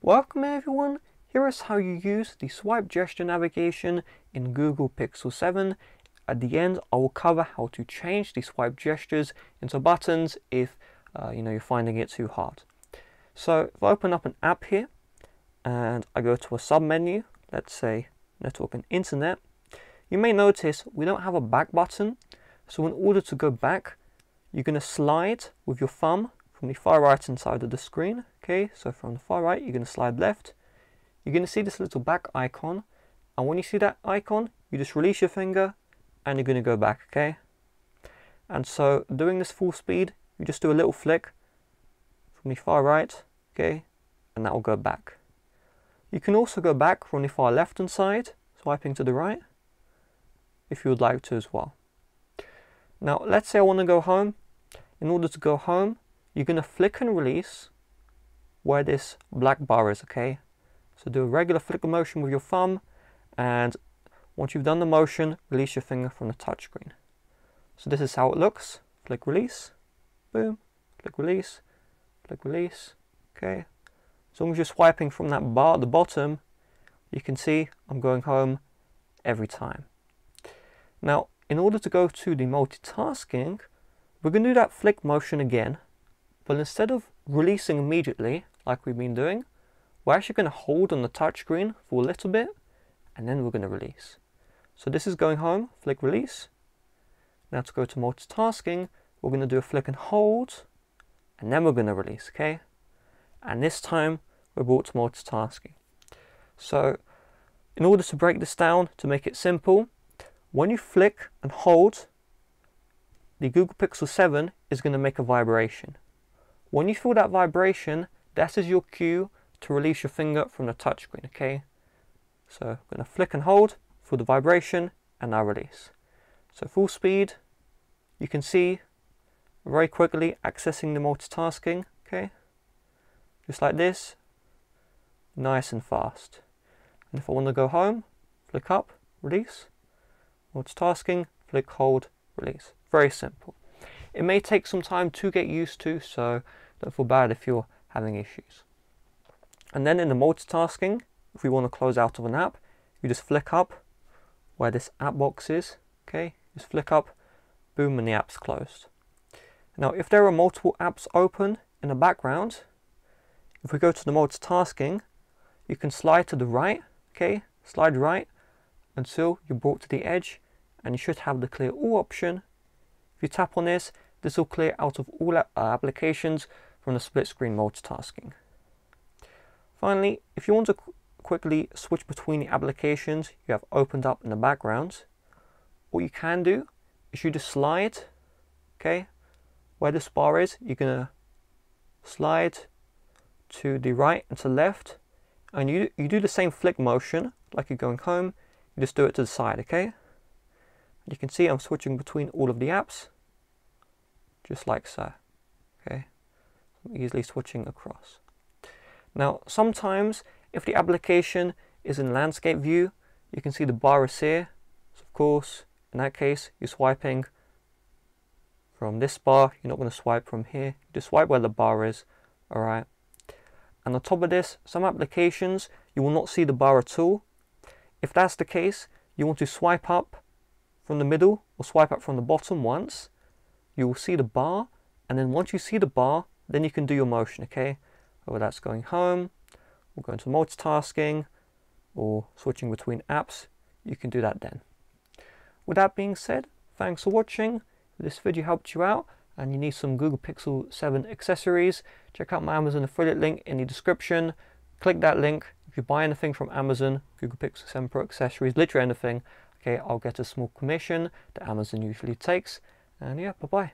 Welcome everyone, here is how you use the swipe gesture navigation in Google Pixel 7. At the end I will cover how to change the swipe gestures into buttons if uh, you know you're finding it too hard. So if I open up an app here and I go to a sub menu, let's say network and internet, you may notice we don't have a back button. So in order to go back, you're going to slide with your thumb from the far right hand side of the screen. Okay, so from the far right, you're going to slide left. You're going to see this little back icon. And when you see that icon, you just release your finger and you're going to go back, okay? And so doing this full speed, you just do a little flick from the far right, okay? And that will go back. You can also go back from the far left hand side, swiping to the right, if you would like to as well. Now, let's say I want to go home. In order to go home, you're going to flick and release where this black bar is, okay? So do a regular flick motion with your thumb and once you've done the motion, release your finger from the touchscreen. So this is how it looks. Flick release, boom, flick release, flick release, okay? As long as you're swiping from that bar at the bottom, you can see I'm going home every time. Now, in order to go to the multitasking, we're going to do that flick motion again, but instead of releasing immediately, like we've been doing, we're actually going to hold on the touchscreen for a little bit, and then we're going to release. So this is going home, flick release. Now to go to multitasking, we're going to do a flick and hold, and then we're going to release, okay? And this time, we're brought to multitasking. So, in order to break this down, to make it simple, when you flick and hold, the Google Pixel 7 is going to make a vibration. When you feel that vibration, that is your cue to release your finger from the touchscreen, okay? So I'm going to flick and hold for the vibration and now release. So full speed, you can see very quickly accessing the multitasking, okay? Just like this, nice and fast. And if I want to go home, flick up, release, multitasking, flick, hold, release. Very simple. It may take some time to get used to, so don't feel bad if you're having issues. And then in the multitasking, if we want to close out of an app, you just flick up where this app box is, okay? Just flick up, boom, and the app's closed. Now, if there are multiple apps open in the background, if we go to the multitasking, you can slide to the right, okay? Slide right until you're brought to the edge and you should have the clear all option. If you tap on this, this will clear out of all uh, applications from the split screen multitasking. Finally, if you want to qu quickly switch between the applications you have opened up in the background, what you can do is you just slide, okay, where this bar is, you're gonna slide to the right and to left, and you, you do the same flick motion like you're going home, you just do it to the side, okay? You can see I'm switching between all of the apps, just like so, okay? I'm easily switching across. Now, sometimes if the application is in landscape view, you can see the bar is here. So of course, in that case, you're swiping from this bar. You're not going to swipe from here. You just swipe where the bar is, all right? And on top of this, some applications, you will not see the bar at all. If that's the case, you want to swipe up from the middle or swipe up from the bottom once. You will see the bar, and then once you see the bar, then you can do your motion, okay? Whether that's going home, or going to multitasking, or switching between apps, you can do that then. With that being said, thanks for watching. If this video helped you out and you need some Google Pixel 7 accessories, check out my Amazon affiliate link in the description. Click that link. If you buy anything from Amazon, Google Pixel 7 Pro accessories, literally anything, okay, I'll get a small commission that Amazon usually takes. And yeah, bye-bye.